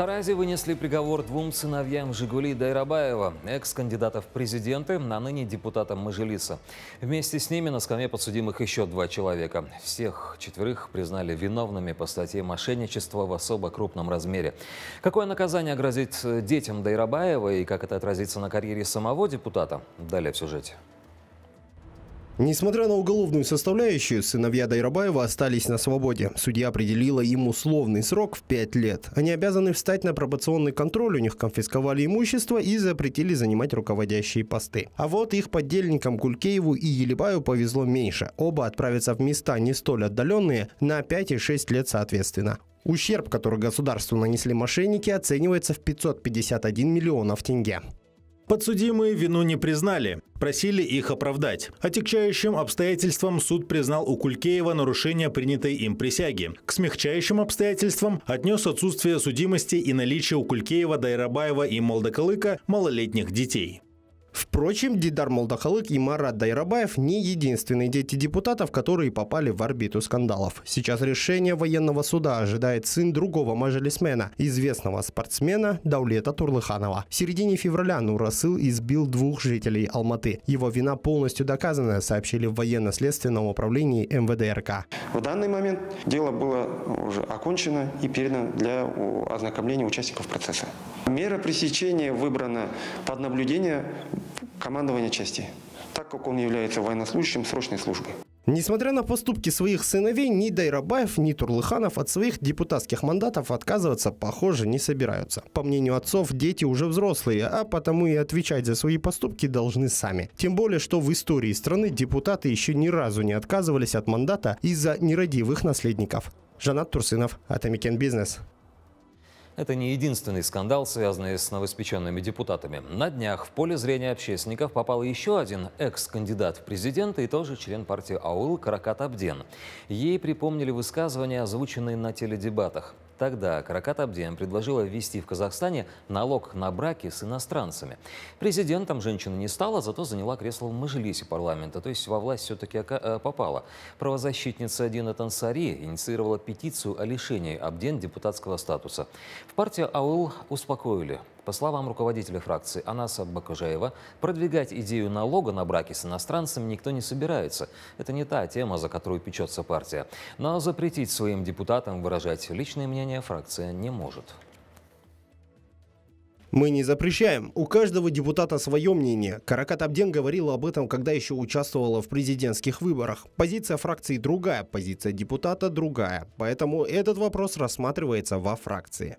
Таразе вынесли приговор двум сыновьям Жигули Дайрабаева, экс-кандидатов в президенты, а ныне депутатам Мажилиса. Вместе с ними на скамье подсудимых еще два человека. Всех четверых признали виновными по статье мошенничества в особо крупном размере. Какое наказание грозит детям Дайрабаева и как это отразится на карьере самого депутата? Далее в сюжете. Несмотря на уголовную составляющую, сыновья Дайрабаева остались на свободе. Судья определила им условный срок в 5 лет. Они обязаны встать на пробационный контроль, у них конфисковали имущество и запретили занимать руководящие посты. А вот их поддельникам Гулькееву и Елебаю повезло меньше. Оба отправятся в места не столь отдаленные на 5 и 6 лет соответственно. Ущерб, который государству нанесли мошенники, оценивается в 551 миллионов тенге. Подсудимые вину не признали, просили их оправдать. Отягчающим обстоятельствам суд признал у Кулькеева нарушение принятой им присяги. К смягчающим обстоятельствам отнес отсутствие судимости и наличие у Кулькеева, Дайрабаева и Молдокалыка малолетних детей. Впрочем, Дидар Молдахалык и Марат Дайрабаев не единственные дети депутатов, которые попали в орбиту скандалов. Сейчас решение военного суда ожидает сын другого мажелисмена, известного спортсмена Даулета Турлыханова. В середине февраля Нурасыл избил двух жителей Алматы. Его вина полностью доказана, сообщили в военно-следственном управлении МВД РК. В данный момент дело было уже окончено и передано для ознакомления участников процесса. Мера пресечения выбрана под наблюдение командования части, так как он является военнослужащим срочной службы. Несмотря на поступки своих сыновей, ни Дайрабаев, ни Турлыханов от своих депутатских мандатов отказываться, похоже, не собираются. По мнению отцов, дети уже взрослые, а потому и отвечать за свои поступки должны сами. Тем более, что в истории страны депутаты еще ни разу не отказывались от мандата из-за нерадивых наследников. Жанат Турсынов, Атамикен Бизнес. Это не единственный скандал, связанный с новоспеченными депутатами. На днях в поле зрения общественников попал еще один экс-кандидат в президенты и тоже член партии АУЛ Каракат Абден. Ей припомнили высказывания, озвученные на теледебатах. Тогда Каракат Абдиан предложила ввести в Казахстане налог на браки с иностранцами. Президентом женщина не стала, зато заняла кресло в Мажилисе парламента, то есть во власть все-таки э, попала. Правозащитница Дина Тансари инициировала петицию о лишении Абден депутатского статуса. В партии АУЛ успокоили. По словам руководителя фракции Анаса Бакужаева, продвигать идею налога на браки с иностранцами никто не собирается. Это не та тема, за которую печется партия. Но запретить своим депутатам выражать личное мнение фракция не может. Мы не запрещаем. У каждого депутата свое мнение. Каракат Абден говорила об этом, когда еще участвовала в президентских выборах. Позиция фракции другая, позиция депутата другая. Поэтому этот вопрос рассматривается во фракции.